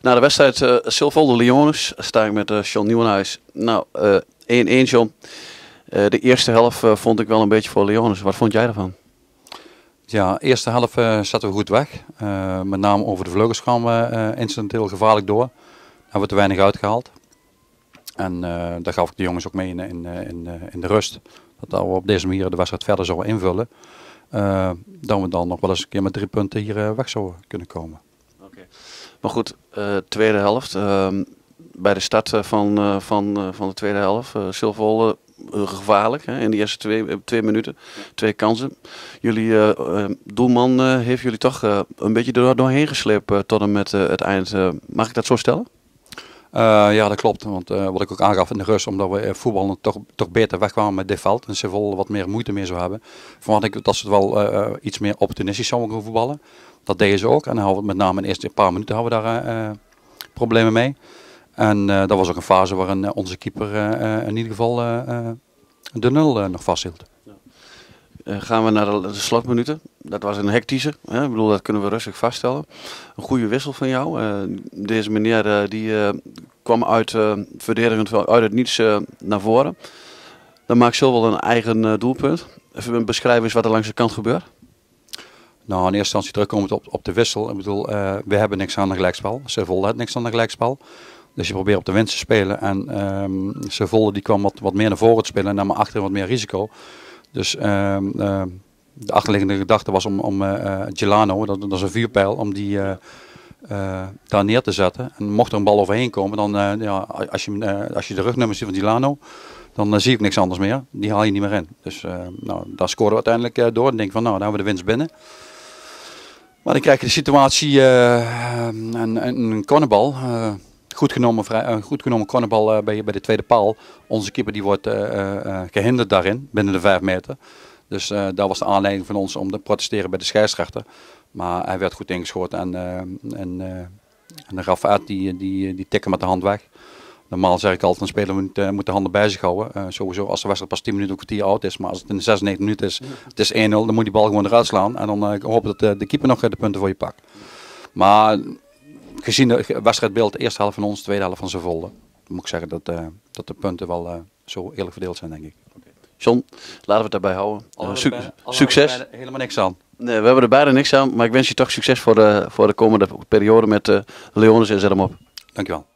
Na de wedstrijd uh, Silvolde Lyoners sta ik met uh, John Nieuwenhuis. Nou, 1-1 uh, John. de eerste helft vond ik wel een beetje voor Lyoners. Wat vond jij ervan? Ja, eerste helft zaten we goed weg. met name over de vleugels kwamen we incidenteel gevaarlijk door. Hebben we te weinig uitgehaald. En daar gaf ik de jongens ook mee in, in, in, in de rust. Dat we op deze manier de wedstrijd verder zouden invullen. dat we dan nog wel eens een keer met drie punten hier weg zouden kunnen komen. Maar goed, uh, tweede helft. Uh, bij de start eh, van, uh, van, van de tweede helft. Uh, gevaarlijk hè, in de eerste twee, twee minuten. Twee kansen. Jullie doelman heeft jullie toch een beetje door, doorheen gesleept tot en met het eind. mag ik dat zo stellen? Ja, dat klopt. Want wat ik ook aangaf in de rust, omdat we voetballen toch, toch beter wegkwamen met dit. En ze vol wat meer moeite mee zou hebben. Vond ik dat ze het wel iets meer opportunistisch zouden kunnen voetballen. Dat deden ze ook. En we met name in de eerste paar minuten hadden we daar problemen mee. En dat was ook een fase waarin onze keeper in ieder geval de nul nog vasthield. Uh, gaan we naar de, de, slotminuten. Dat was een hectische. Hè? Ik bedoel, dat kunnen we rustig vaststellen. Een goede wissel van jou. Uh, deze meneer uh, die kwam uit verdedigend uit het niets naar voren. Dan maakt Silvel een eigen doelpunt. Even beschrijven eens wat er langs de kant gebeurt. Nou, in eerste instantie terugkomend op, op de wissel. Ik bedoel, we hebben niks aan een gelijkspel. Ze voelde niks aan een gelijkspel. Dus je probeert op de winst te spelen. En um, ze voelde die kwam wat, wat meer naar voren te spelen en maar achter wat meer risico. Dus um, de achterliggende gedachte was om, om uh, Gelano, dat, dat, is een vuurpijl, om die daar neer te zetten. En mocht er een bal overheen komen, dan ja, als, je, als je de rugnummer ziet van Gelano, dan zie ik niks anders meer. Die haal je niet meer in. Dus nou, daar scoren we uiteindelijk door. En denk van, nou, dan hebben we de winst binnen. Maar dan krijg je de situatie, uh, een, een cornerbal, uh, goed genomen, vrij, uh, goed genomen cornerbal bij, bij de tweede paal. Onze keeper die wordt gehinderd daarin, binnen de vijf meter. Dus dat was de aanleiding van ons om te protesteren bij de scheidsrechter. Maar hij werd goed ingeschoten en, en, en de Rafaat die, die, die tikken met de hand weg. Normaal zeg ik altijd, een speler moet, uh, moet de handen bij zich houden. Uh, sowieso als de wedstrijd pas 10 minuten of kwartier oud is. Maar als het in de 96 minuten is, het is 1-0, dan moet die bal gewoon eruit slaan. En dan uh, hopen dat de keeper nog de punten voor je pakt. Maar gezien het wedstrijdbeeld, de eerste helft van ons, de tweede helft van zijn volle. Moet ik zeggen dat, dat de punten wel zo eerlijk verdeeld zijn, denk ik. John, laten we het daarbij houden. Su bij, succes. helemaal niks aan. Nee, we hebben er bijna niks aan. Maar ik wens je toch succes voor de, voor de komende periode met uh, Leonis en zet hem op. Dankjewel.